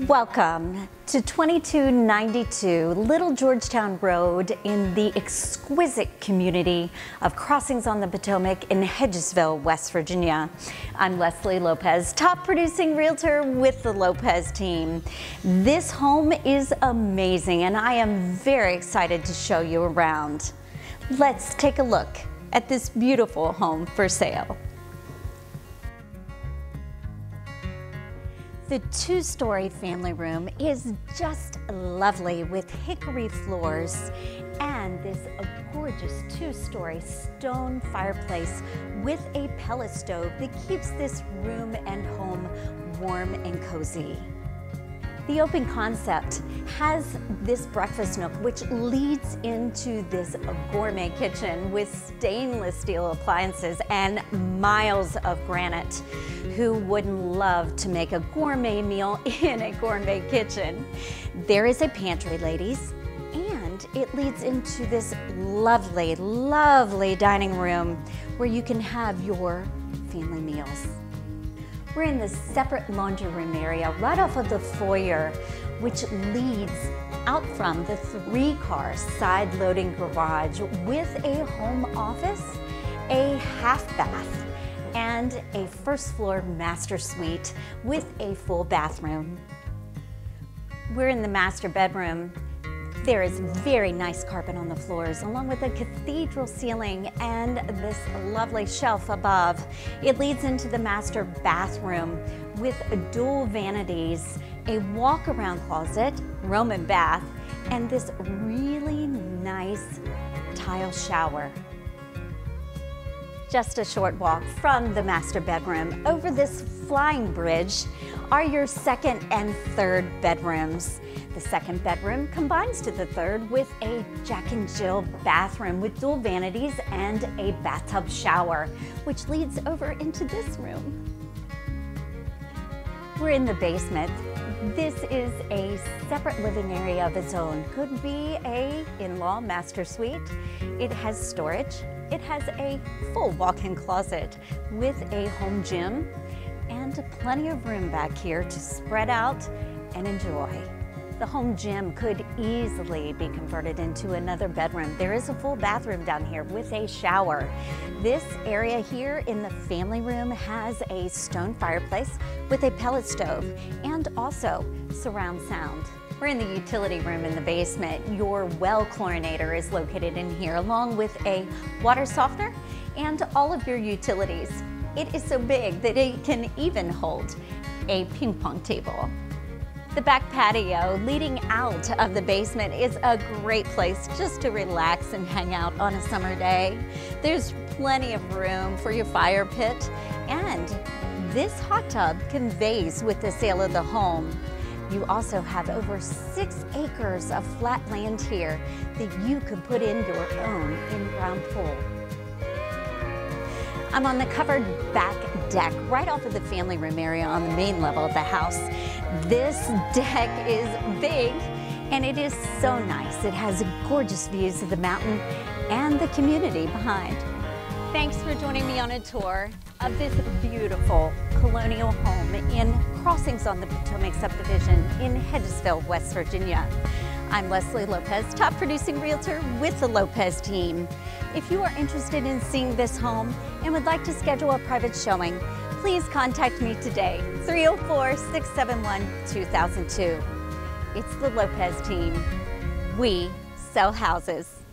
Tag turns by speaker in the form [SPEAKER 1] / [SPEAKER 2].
[SPEAKER 1] Welcome to 2292 Little Georgetown Road in the exquisite community of Crossings on the Potomac in Hedgesville, West Virginia. I'm Lesley Lopez, top producing realtor with the Lopez team. This home is amazing and I am very excited to show you around. Let's take a look at this beautiful home for sale. The two-story family room is just lovely with hickory floors and this gorgeous two-story stone fireplace with a pellet stove that keeps this room and home warm and cozy. The open concept has this breakfast nook which leads into this gourmet kitchen with stainless steel appliances and miles of granite. Who wouldn't love to make a gourmet meal in a gourmet kitchen? There is a pantry, ladies, and it leads into this lovely, lovely dining room where you can have your family meals. We're in the separate laundry room area right off of the foyer, which leads out from the three car side loading garage with a home office, a half bath, and a first floor master suite with a full bathroom. We're in the master bedroom there is very nice carpet on the floors, along with a cathedral ceiling and this lovely shelf above. It leads into the master bathroom with dual vanities, a walk-around closet, Roman bath, and this really nice tile shower just a short walk from the master bedroom over this flying bridge are your second and third bedrooms. The second bedroom combines to the third with a Jack and Jill bathroom with dual vanities and a bathtub shower, which leads over into this room. We're in the basement. This is a separate living area of its own. Could be a in-law master suite. It has storage. It has a full walk-in closet with a home gym and plenty of room back here to spread out and enjoy. The home gym could easily be converted into another bedroom. There is a full bathroom down here with a shower. This area here in the family room has a stone fireplace with a pellet stove and also surround sound. We're in the utility room in the basement. Your well chlorinator is located in here along with a water softener and all of your utilities. It is so big that it can even hold a ping pong table. The back patio leading out of the basement is a great place just to relax and hang out on a summer day. There's plenty of room for your fire pit and this hot tub conveys with the sale of the home. You also have over six acres of flat land here that you can put in your own in-ground pool. I'm on the covered back deck right off of the family room area on the main level of the house. This deck is big and it is so nice. It has gorgeous views of the mountain and the community behind. Thanks for joining me on a tour of this beautiful colonial home in Crossings on the Potomac subdivision in Hedgesville, West Virginia. I'm Lesley Lopez, top producing realtor with the Lopez team. If you are interested in seeing this home and would like to schedule a private showing, please contact me today, 304-671-2002. It's the Lopez team. We sell houses.